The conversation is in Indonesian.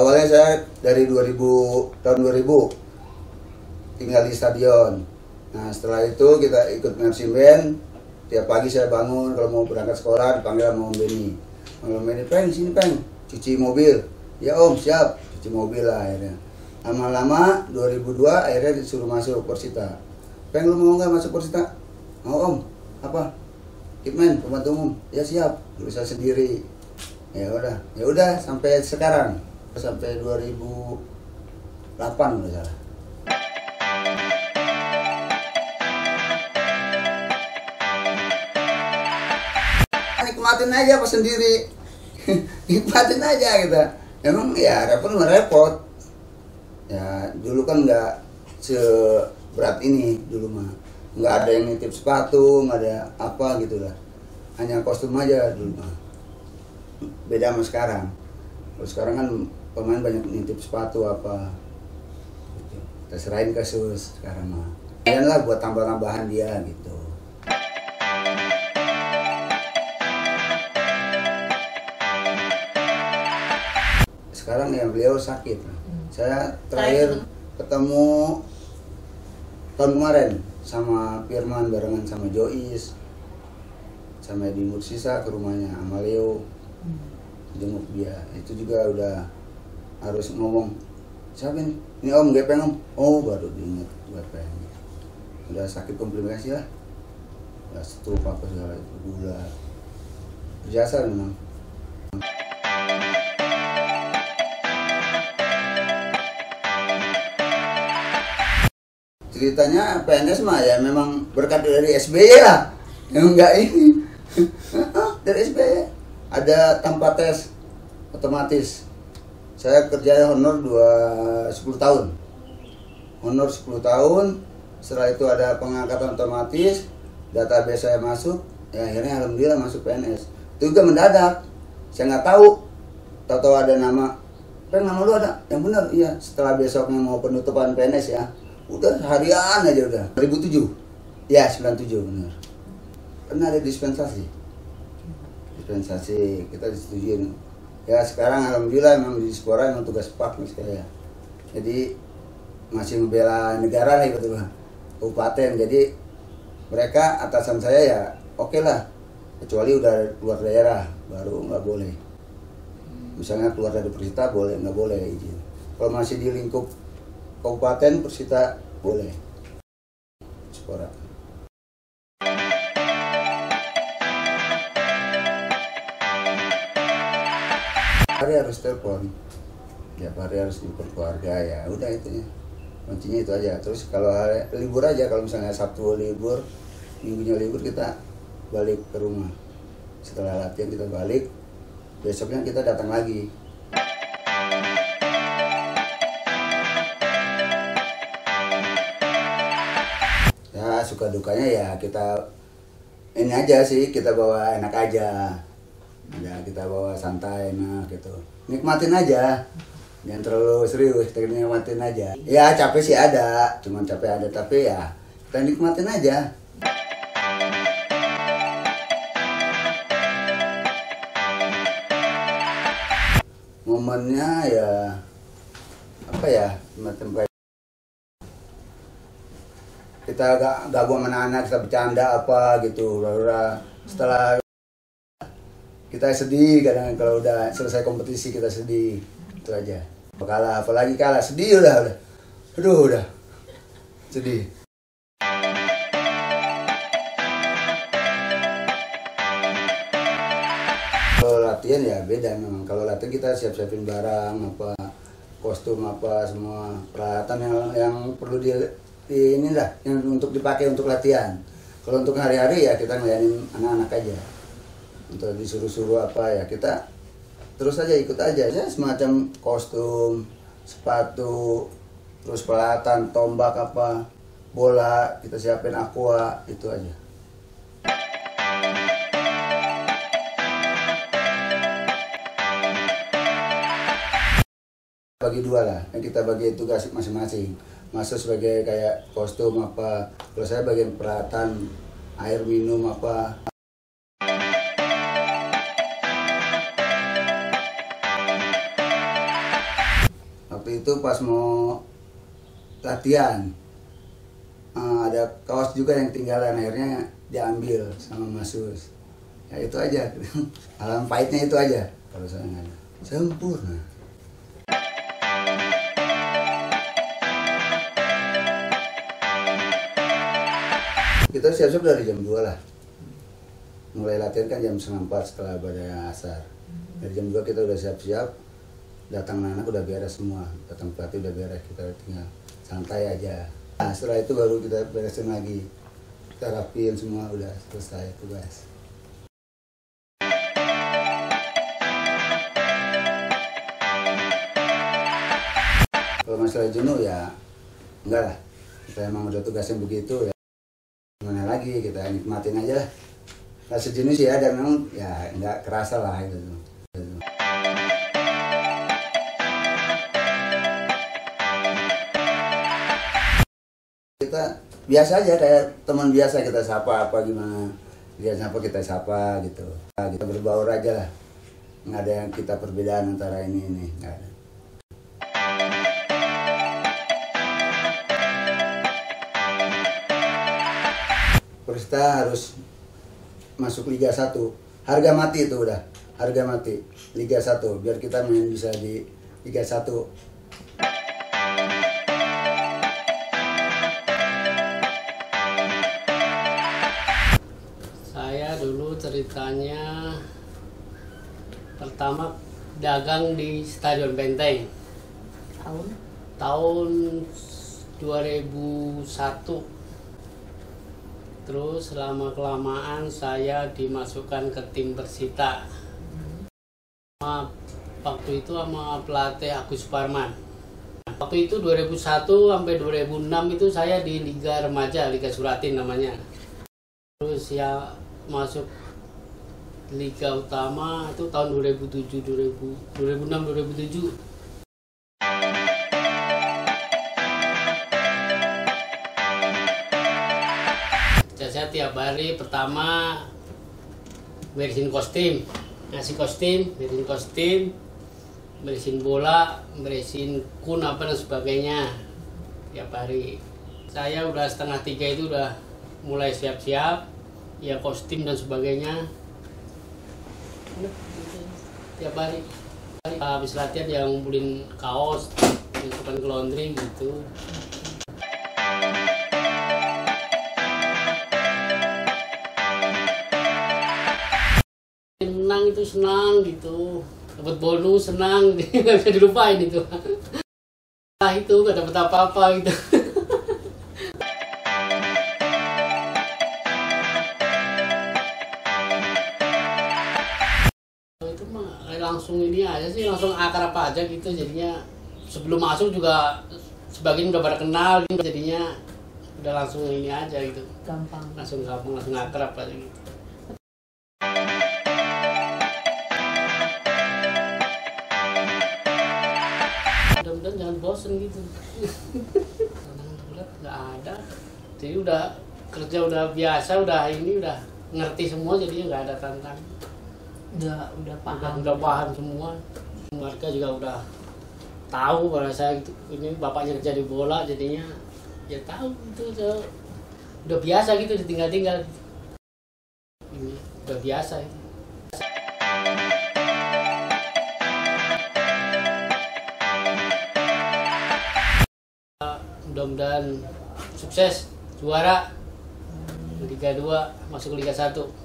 awalnya saya dari 2000 tahun 2000 tinggal di stadion. Nah setelah itu kita ikut marching band. Tiap pagi saya bangun kalau mau berangkat sekolah dipanggil sama Om Beni Om Beni peng sini peng. Cuci mobil. Ya Om siap. Cuci mobil lah akhirnya. Lama-lama 2002 akhirnya disuruh masuk Persita. Peng lu mau nggak masuk Persita? Mau Om. Apa? Kitman pembantu umum. Ya siap. Berusaha sendiri. Ya udah ya udah sampai sekarang sampai 2008 udah salah. Nikmatin aja apa sendiri. Nikmatin aja gitu. Emang ya repot merepot ya dulu kan nggak seberat ini dulu mah. Nggak ada yang nitip sepatu nggak ada apa gitu lah. Hanya kostum aja dulu mah. Beda sama sekarang. Kalau sekarang kan pemain banyak nitip sepatu apa gitu. kita serahin ke sus sekarang mah. Dan lah buat tambah-tambahan dia gitu. Sekarang ya beliau sakit saya terakhir ketemu tahun kemarin sama Firman barengan sama Jois sama di Mursisa ke rumahnya sama Leo. Jenguk dia. Itu juga udah harus ngomong siapa ini? Ini om gepeng om. Oh baru diingat gepeng. Udah sakit komplikasi lah. Udah stroke apa segala itu gula. Biasa memang. Ceritanya PNS mah ya memang berkat dari SBY lah. Yang enggak ini. Dari SBY ada tanpa tes otomatis saya kerja honor 2 10 tahun. Honor 10 tahun setelah itu ada pengangkatan otomatis database saya masuk ya akhirnya alhamdulillah masuk PNS itu juga mendadak. Saya nggak tahu tahu-tahu ada nama. Pen nama lu ada? Yang benar? Iya setelah besoknya mau penutupan PNS ya udah harian aja udah. 2007 ya 97 benar. Karena ada dispensasi? Dispensasi kita disetujuin ya sekarang alhamdulillah memang di Spora memang tugas pak nih saya jadi masih membela negara lah gitu kabupaten. Jadi mereka atasan saya ya oke okay lah. Kecuali udah keluar daerah baru nggak boleh. Misalnya keluar dari Persita boleh nggak boleh izin. Kalau masih di lingkup kabupaten Persita boleh. Spora hari harus telepon. Tiap hari harus jemput keluarga ya udah itu ya. Kuncinya itu aja. Terus kalau hari, libur aja kalau misalnya Sabtu libur minggunya libur kita balik ke rumah. Setelah latihan kita balik besoknya kita datang lagi. Ya suka dukanya ya kita ini aja sih kita bawa enak aja ya kita bawa santai enak gitu. Nikmatin aja. Jangan terlalu serius kita nikmatin aja. Ya capek sih ada cuman capek ada tapi ya kita nikmatin aja. Momennya ya apa ya kayak kita agak gabung sama anak-anak kita bercanda apa gitu lalu setelah kita sedih kadang kalau udah selesai kompetisi kita sedih. Itu aja. Kalah apalagi kalah sedih udah udah. Aduh udah. Sedih. Kalau latihan ya beda memang. Kalau latihan kita siap-siapin barang apa kostum apa semua peralatan yang yang perlu di, di inilah yang untuk dipakai untuk latihan. Kalau untuk hari-hari ya kita ngelayanin anak-anak aja untuk disuruh-suruh apa ya kita terus aja ikut aja ya semacam kostum sepatu terus peralatan tombak apa bola kita siapin aqua itu aja. Bagi dua lah yang kita bagi tugas masing-masing. Masuk sebagai kayak kostum apa kalau saya bagian peralatan air minum apa itu pas mau latihan. Eh, ada kaos juga yang tinggalan akhirnya diambil sama Masus ya itu aja. Alam pahitnya itu aja kalau saya nggak ada. Sempurna. Kita siap-siap dari jam 2 lah. Mulai latihan kan jam setengah empat setelah badai asar. Dari jam 2 kita udah siap-siap datang anak udah beres semua. Datang pelatih udah beres kita tinggal santai aja. Nah setelah itu baru kita beresin lagi. Kita rapiin semua udah selesai tugas kalau masalah jenuh ya enggak lah. Kita emang udah tugasnya begitu ya. Gimana lagi kita nikmatin aja lah. Nggak sejenis ya dan memang ya nggak kerasa lah gitu biasa aja kayak teman biasa kita sapa apa gimana. Dia sapa kita sapa gitu. Nah, kita berbaur aja lah. Nggak ada yang kita perbedaan antara ini ini. Nggak ada. Persita harus masuk Liga 1 harga mati itu udah. Harga mati. Liga 1 biar kita main bisa di Liga 1 ceritanya pertama dagang di Stadion Benteng tahun tahun 2001. Terus selama kelamaan saya dimasukkan ke tim Persita. Sama- Waktu itu sama pelatih Agus Parman. Waktu itu 2001 sampai 2006 itu saya di Liga Remaja, Liga Suratin namanya. Terus ya masuk Liga Utama itu tahun 2007 2000 2006 2007. Ya, saya tiap hari pertama beresin kostum, ngasih kostum, beresin kostum, beresin bola, beresin kun apa dan sebagainya tiap hari. Saya udah setengah tiga itu udah mulai siap-siap, ya kostum dan sebagainya. Tiap hari. Habis latihan yang ngumpulin kaos, masukkan ke laundry gitu. Senang itu senang gitu, dapat bonus senang, nggak bisa dilupain itu. Nah itu gak dapat apa-apa gitu. Langsung ini aja sih langsung akrab aja gitu. Jadinya sebelum masuk juga sebagian udah pada kenal gitu, jadinya udah langsung ini aja gitu. Gampang. Langsung gampang langsung akrab aja gitu. Mudah-mudahan jangan bosen gitu. Tantangan nggak ada. Jadi udah kerja udah biasa udah ini udah ngerti semua jadinya nggak ada tantangan udah udah udah, paham. udah paham semua. Keluarga juga udah tahu kalau saya ini bapaknya kerja di bola jadinya ya tahu itu udah, udah biasa gitu ditinggal-tinggal. Ini udah biasa itu. mudah-mudahan sukses juara. Liga 2 masuk Liga 1